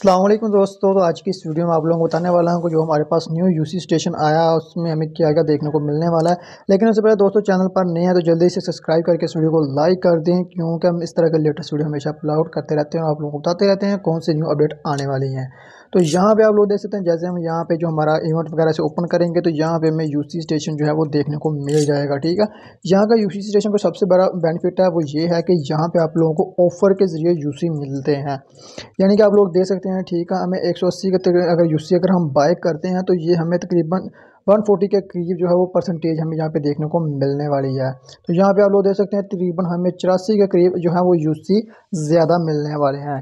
अल्लाम दोस्तों। तो आज की इस वीडियो में आप लोगों को बताने वाला हूँ कि जो हमारे पास न्यू यूसी स्टेशन आया, उसमें हमें क्या क्या देखने को मिलने वाला है। लेकिन उससे पहले दोस्तों चैनल पर नए हैं तो जल्दी से सब्सक्राइब करके इस वीडियो को लाइक कर दें, क्योंकि हम इस तरह के लेटेस्ट वीडियो हमेशा अपलोड करते रहते हैं और आप लोगों को बताते रहते हैं कौन से न्यू अपडेट आने वाली हैं। तो यहाँ पे आप लोग देख सकते हैं, जैसे हम यहाँ पे जो हमारा इवेंट वगैरह से ओपन करेंगे तो यहाँ पे हमें यूसी स्टेशन जो है वो देखने को मिल जाएगा, ठीक है? यहाँ का यूसी स्टेशन का सबसे बड़ा बेनिफिट है, वो ये है कि यहाँ पे आप लोगों को ऑफ़र के ज़रिए यूसी मिलते हैं। यानी कि आप लोग देख सकते हैं, ठीक है, हमें एक सौ अस्सी अगर यूसी अगर हम बाय करते हैं तो ये हमें तकरीबन 140 के करीब जो है वो परसेंटेज हमें यहाँ पे देखने को मिलने वाली है। तो यहाँ पे आप लोग देख सकते हैं, तकरीबन हमें चौरासी के करीब जो है वो यूसी ज़्यादा मिलने वाले हैं।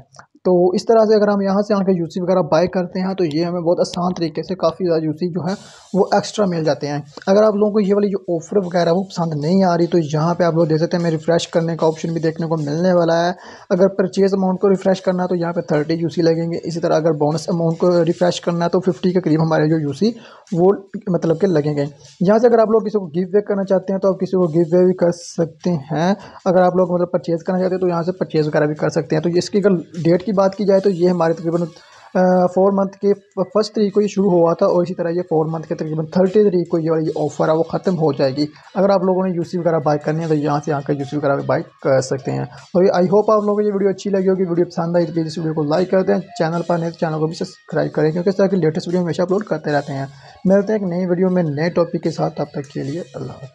तो इस तरह से अगर हम यहाँ से आके यूसी वगैरह बाय करते हैं तो ये हमें बहुत आसान तरीके से काफ़ी ज़्यादा यूसी जो है वो एक्स्ट्रा मिल जाते हैं। अगर आप लोगों को ये वाली जो ऑफ़र वगैरह वो पसंद नहीं आ रही तो यहाँ पे आप लोग देख सकते हैं रिफ़्रेश करने का ऑप्शन भी देखने को मिलने वाला है। अगर परचेज़ अमाउंट को रिफ़्रेश करना है तो यहाँ पर थर्टी यूसी लगेंगे। इसी तरह अगर बोनस अमाउंट को रिफ़्रेश करना है तो फिफ्टी के करीब हमारे जो यूसी वो मतलब के लगेंगे। यहाँ से अगर आप लोग किसी को गिव वे करना चाहते हैं तो आप किसी को गिव वे भी कर सकते हैं। अगर आप लोग मतलब परचेज़ करना चाहते हैं तो यहाँ से परचेज़ वगैरह भी कर सकते हैं। तो इसकी अगर डेट की बात की जाए तो ये हमारे तकरीबन फोर मंथ के फ़र्स्ट तरीक को ये शुरू हुआ था और इसी तरह ये फोर मंथ के तकरीबन थर्टी तरीक को ये वाली ऑफ़र है, वो ख़त्म हो जाएगी। अगर आप लोगों ने यूसी वगैरह बाइक करनी है तो यहाँ से आकर यूसी वगैरह बाइक कर सकते हैं। और आई होप आप लोगों को ये वीडियो अच्छी लगी होगी। वीडियो पसंद आई तो प्लीज़ इस वीडियो को लाइक कर दें। चैनल पर नहीं तो चैनल को भी सब्सक्राइब करें, क्योंकि इस तरह की लेटेस्ट वीडियो हमेशा अपलोड करते रहते हैं। मिलते हैं एक नई वीडियो में नए टॉपिक के साथ। तब तक के लिए अल्लाह